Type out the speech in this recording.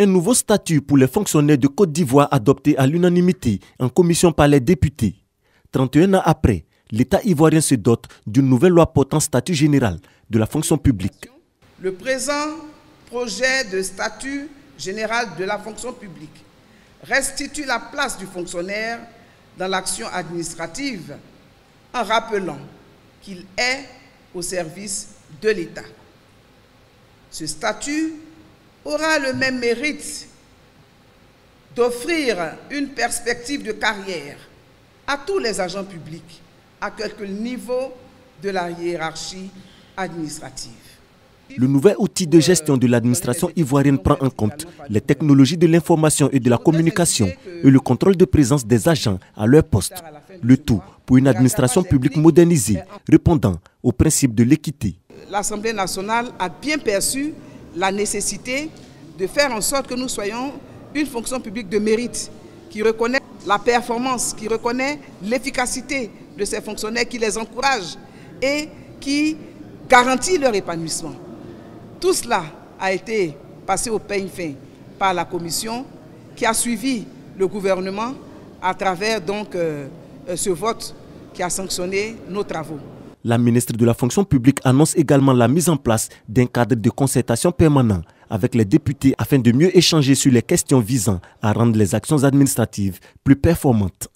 Un nouveau statut pour les fonctionnaires de Côte d'Ivoire adopté à l'unanimité en commission par les députés. 31 ans après, l'État ivoirien se dote d'une nouvelle loi portant statut général de la fonction publique. Le présent projet de statut général de la fonction publique restitue la place du fonctionnaire dans l'action administrative en rappelant qu'il est au service de l'État. Ce statut aura le même mérite d'offrir une perspective de carrière à tous les agents publics, à quelque niveau de la hiérarchie administrative. Le nouvel outil de gestion de l'administration ivoirienne prend en compte les technologies de l'information et de la communication et le contrôle de présence des agents à leur poste. Le tout pour une administration publique modernisée, répondant au principe de l'équité. L'Assemblée nationale a bien perçu la nécessité de faire en sorte que nous soyons une fonction publique de mérite qui reconnaît la performance, qui reconnaît l'efficacité de ces fonctionnaires, qui les encourage et qui garantit leur épanouissement. Tout cela a été passé au peigne fin par la commission qui a suivi le gouvernement à travers euh, euh, ce vote qui a sanctionné nos travaux. La ministre de la fonction publique annonce également la mise en place d'un cadre de concertation permanent avec les députés afin de mieux échanger sur les questions visant à rendre les actions administratives plus performantes.